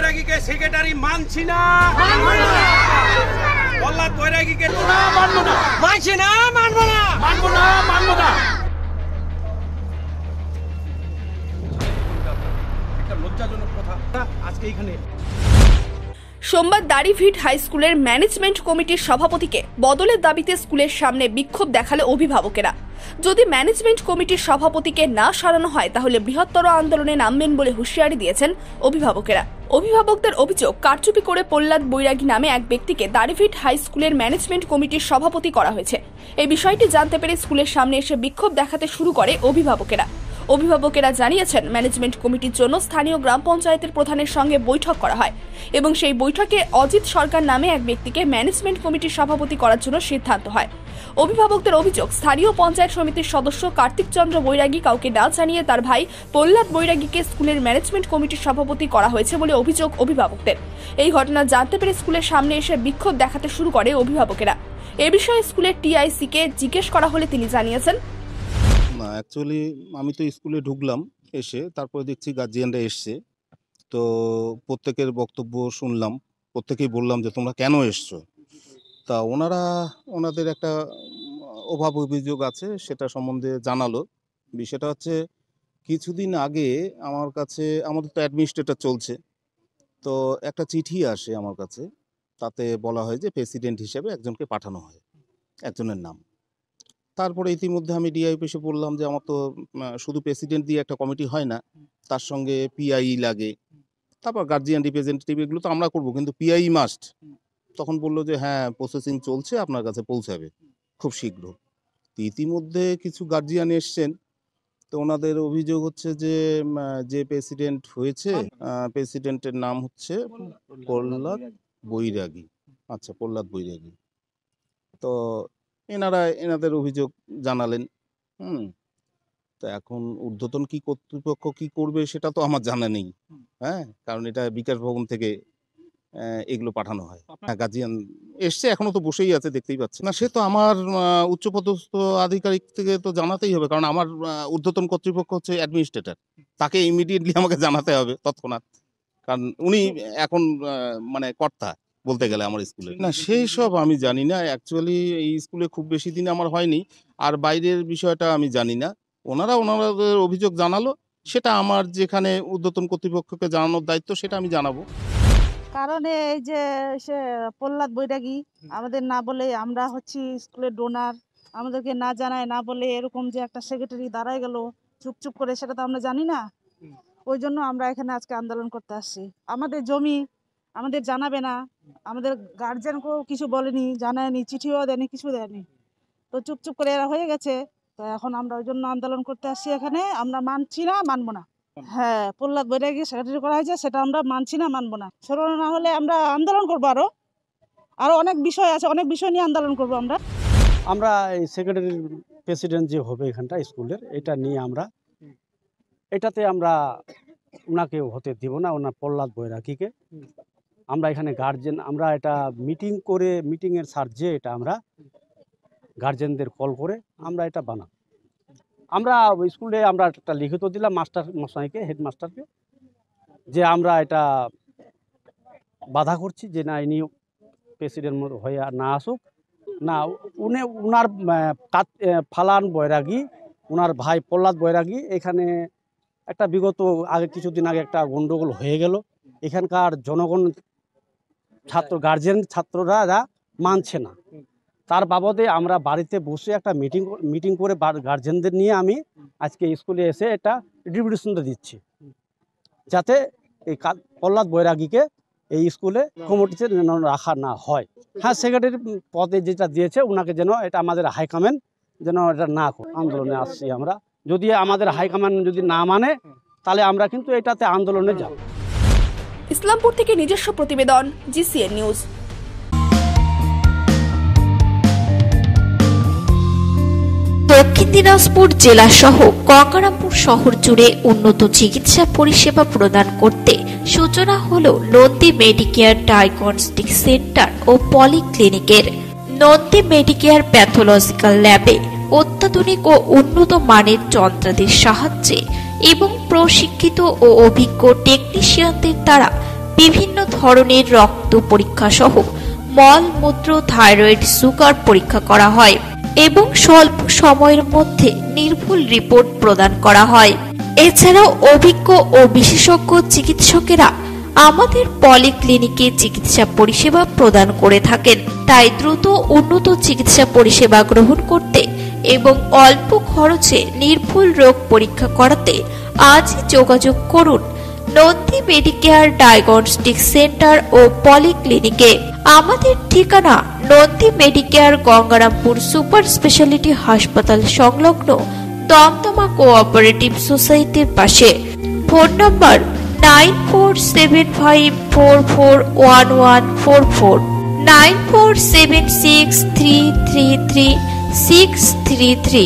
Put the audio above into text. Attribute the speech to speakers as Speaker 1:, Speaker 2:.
Speaker 1: বৈরাগীকে secretary মানছি না। প্রহ্লাদ বৈরাগীকে
Speaker 2: মানছি না মানবো না।
Speaker 1: মানবো না মানবো না। একটা লজ্জাজনক কথা। আজকে এখানে
Speaker 3: সোমবার দাড়িভিট হাই স্কুলের ম্যানেজমেন্ট কমিটির সভাপতিকে বদলের দাবিতে স্কুলের সামনে বিক্ষোভ দেখালে অভিভাবকেরা। যদি ম্যানেজমেন্ট কমিটির সভাপতিকে না সরানো হয় তাহলে বৃহত্তর আন্দোলনে নামবেন বলে হুঁশিয়ারি দিয়েছেন অভিভাবকেরা। অভিভাবকদের অভিযোগ, কারচুপি করে প্রহ্লাদ বৈরাগী নামে এক ব্যক্তিকে দারিভিট হাই স্কুলের ম্যানেজমেন্ট কমিটির সভাপতি করা হয়েছে। এই বিষয়টি জানতে পেরে স্কুলের সামনে এসে বিক্ষোভ দেখাতে শুরু করে অভিভাবকেরা। অভিভাবকেরা জানিয়েছেন, ম্যানেজমেন্ট কমিটির জন্য স্থানীয় গ্রাম পঞ্চায়েতের প্রধানের সঙ্গে বৈঠক করা হয় এবং সেই বৈঠকে অজিত সরকার নামে এক ব্যক্তিকে ম্যানেজমেন্ট কমিটির সভাপতি করার জন্য সিদ্ধান্ত হয়। অভিভাবকদের অভিযোগ, স্থানীয় পঞ্চায়েত সমিতির সদস্য কার্তিক চন্দ্র বৈরাগী কাউকে না জানিয়ে তার ভাই প্রহ্লাদ বৈরাগীকে স্কুলের ম্যানেজমেন্ট কমিটির সভাপতি করা হয়েছে বলে অভিযোগ অভিভাবকদের। এই ঘটনা জানতে পেরে স্কুলের সামনে এসে বিক্ষোভ দেখাতে শুরু করে অভিভাবকেরা। এ বিষয়ে স্কুলের টিআইসিকে জিজ্ঞেস করা হলে তিনি জানিয়েছেন
Speaker 4: না অ্যাকচুয়ালি আমি তো স্কুলে ঢুকলাম এসে, তারপরে দেখছি গার্জিয়ানরা এসছে। তো প্রত্যেকের বক্তব্য শুনলাম, প্রত্যেকেই বললাম যে, তোমরা কেন এসছো? তা ওনারা, ওনাদের একটা অভাব অভিযোগ আছে, সেটা সম্বন্ধে জানালো। বিষয়টা হচ্ছে, কিছুদিন আগে আমার কাছে, আমাদের তো অ্যাডমিনিস্ট্রেটর চলছে। তো একটা চিঠি আসে আমার কাছে, তাতে বলা হয় যে প্রেসিডেন্ট হিসেবে একজনকে পাঠানো হয়, একজনের নাম। তারপরে ইতিমধ্যে আমি ডিআই অফিসে বললাম যে আমার তো শুধু প্রেসিডেন্ট দিয়ে একটা কমিটি হয় না তার সঙ্গে পিআই লাগে। তারপর গার্জিয়ান রিপ্রেজেন্টেটিভ এগুলো তো আমরা করব কিন্তু পিআই মাস্ট তখন বলল যে হ্যাঁ প্রসেসিং চলছে আপনার কাছে পৌঁছাবে খুব শীঘ্র। তো ইতিমধ্যে কিছু গার্জিয়ান এসছেন। তো ওনাদের অভিযোগ হচ্ছে যে যে প্রেসিডেন্ট হয়েছে প্রেসিডেন্টের নাম হচ্ছে প্রহ্লাদ বৈরাগী। আচ্ছা প্রহ্লাদ বৈরাগী। তো এনারা এনাদের অভিযোগ জানালেন। হুম তো এখন ঊর্ধ্বতন কি কর্তৃপক্ষ কি করবে সেটা তো আমার জানা নেই। হ্যাঁ কারণ এটা বিকাশ ভবন থেকে এগুলো পাঠানো হয়। হ্যাঁ গার্জিয়ান এসছে এখনও তো বসেই আছে দেখতেই পাচ্ছি না সে তো আমার উচ্চপদস্থ আধিকারিক থেকে তো জানাতেই হবে কারণ আমার ঊর্ধ্বতন কর্তৃপক্ষ হচ্ছে অ্যাডমিনিস্ট্রেটর। তাকে ইমিডিয়েটলি আমাকে জানাতে হবে তৎক্ষণাৎ। কারণ উনি এখন মানে কর্তা। বলতে গেলে আমার স্কুলে না সেই সব আমি জানি না। অ্যাকচুয়ালি এই স্কুলে খুব বেশি দিন আমার হয়নি। আর বাইরের বিষয়টা আমি জানি না। ওনারা ওনাদের অভিযোগ জানালো। সেটা আমার যেখানে ঊর্ধ্বতন কর্তৃপক্ষকে জানানোর দায়িত্ব সেটা আমি জানাব।
Speaker 5: কারণ এই যে সে প্রহ্লাদ বৈরাগী আমাদের না বলে আমরা হচ্ছি স্কুলের ডোনার আমাদেরকে না জানায় না বলে এরকম যে একটা সেক্রেটারি দাঁড়ায় গেল চুপ চুপ করে সেটা তো আমরা জানি না। ওই জন্য আমরা এখানে আজকে আন্দোলন করতে আসছি। আমাদের জমি আমাদের জানাবে না। আমাদের গার্জেনকেও কিছু বলেনি, জানায়নি, চিঠিও দেয়নি, কিছু দেয়নি। তো চুপ চুপ করে এরা হয়ে গেছে। তো এখন আমরা ওই জন্য আন্দোলন করতে আসছি এখানে। আমরা মানছি না, মানবো না। হ্যাঁ প্রহ্লাদ বৈরাগী সেক্রেটারি করা হয়েছে, সেটা আমরা মানছি না, মানবো না। সরানো না হলে আমরা আন্দোলন করব আরও। আরও অনেক বিষয় আছে, অনেক বিষয় নিয়ে আন্দোলন করব আমরা।
Speaker 6: আমরা এই সেক্রেটারি প্রেসিডেন্ট যে হবে এখানটা, স্কুলের, এটা নিয়ে আমরা এটাতে আমরা ওনাকে হতে দিব না ওনার প্রহ্লাদ বৈরাগীকে। আমরা এখানে গার্জেন আমরা এটা মিটিং করে মিটিংয়ের সার্জে এটা আমরা গার্জেনদের কল করে আমরা এটা বানাব আমরা স্কুলে আমরা একটা লিখিত দিলাম মাস্টার মশাইকে হেডমাস্টারকে যে আমরা এটা বাধা করছি যে না ইনি প্রেসিডেন্ট হয়ে না আসুক। না, উনি, উনার ফালান বৈরাগী, উনার ভাই প্রহ্লাদ বৈরাগী, এখানে একটা বিগত আগে, কিছুদিন আগে একটা গন্ডগোল হয়ে গেল। এখানকার জনগণ ছাত্র গার্জেন ছাত্ররা মানছে না। তার বাবদে আমরা বাড়িতে বসে একটা মিটিং মিটিং করে গার্জেনদের নিয়ে আমি আজকে স্কুলে এসে এটা ডিভিডেশনটা দিচ্ছি। যাতে এই প্রহ্লাদ বৈরাগীকে এই স্কুলে কমিটিতে যেন রাখা না হয়। হ্যাঁ সেক্রেটারি পদে যেটা দিয়েছে ওনাকে যেন এটা আমাদের হাইকমান্ড যেন এটা না করে আন্দোলনে আসছি আমরা। যদি আমাদের হাইকমান্ড যদি না মানে তাহলে আমরা কিন্তু এটাতে আন্দোলনে যাব।
Speaker 3: ইসলামপুর থেকে নিজস্ব প্রতিবেদন, জিসিএন নিউজ।
Speaker 7: দক্ষিণ দিনাজপুর জেলা সহ গঙ্গারামপুর শহর জুড়ে উন্নত চিকিৎসা পরিষেবা প্রদান করতে সূচনা হল নন্দী মেডিকেয়ার ডায়াগনস্টিক সেন্টার ও পলিক্লিনিকের। নন্দী মেডিকেয়ার প্যাথোলজিক্যাল ল্যাবে অত্যাধুনিক ও উন্নত মানের যন্ত্রাদির সাহায্যে এবং প্রশিক্ষিত ও অভিজ্ঞ টেকনিশিয়ানদের দ্বারা বিভিন্ন ধরনের রক্ত পরীক্ষা সহ মল, মূত্র, থাইরয়েড, সুগার পরীক্ষা করা হয় এবং স্বল্প সময়ের মধ্যে নির্ভুল রিপোর্ট প্রদান করা হয়। এছাড়াও অভিজ্ঞ ও বিশেষজ্ঞ চিকিৎসকেরা আমাদের পলিক্লিনিকে চিকিৎসা পরিষেবা প্রদান করে থাকেন। তাই দ্রুত উন্নত চিকিৎসা পরিষেবা গ্রহণ করতে এবং অল্প খরচে নির্ভুল রোগ পরীক্ষা করাতে আজই যোগাযোগ করুন নন্দী মেডিকেয়ার ডায়াগনস্টিক সেন্টার ও পলিক্লিনিকে। আমাদের ঠিকানা Nandi medicare Gangarampur super speciality হাসপাতাল সংলগ্ন দমদমা কোঅপারেটিভ সোসাইটির পাশে। ফোন নম্বর nine four seven five four four one one four four. Nine four seven six three three three six three three.